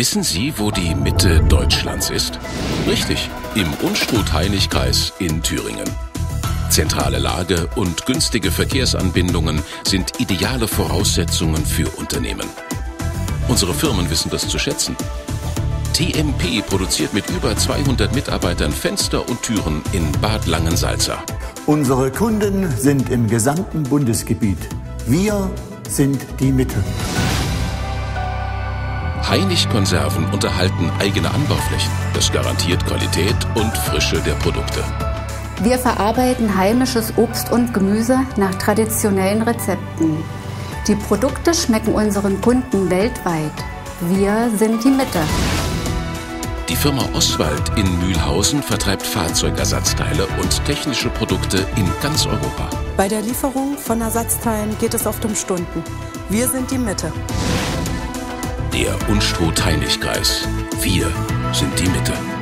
Wissen Sie, wo die Mitte Deutschlands ist? Richtig, im Unstrut-Heinig-Kreis in Thüringen. Zentrale Lage und günstige Verkehrsanbindungen sind ideale Voraussetzungen für Unternehmen. Unsere Firmen wissen das zu schätzen. TMP produziert mit über 200 Mitarbeitern Fenster und Türen in Bad Langensalza. Unsere Kunden sind im gesamten Bundesgebiet. Wir sind die Mitte. Heinig-Konserven unterhalten eigene Anbauflächen. Das garantiert Qualität und Frische der Produkte. Wir verarbeiten heimisches Obst und Gemüse nach traditionellen Rezepten. Die Produkte schmecken unseren Kunden weltweit. Wir sind die Mitte. Die Firma Oswald in Mühlhausen vertreibt Fahrzeugersatzteile und technische Produkte in ganz Europa. Bei der Lieferung von Ersatzteilen geht es oft um Stunden. Wir sind die Mitte. Der Unstrut-Heinig-Kreis. Wir sind die Mitte.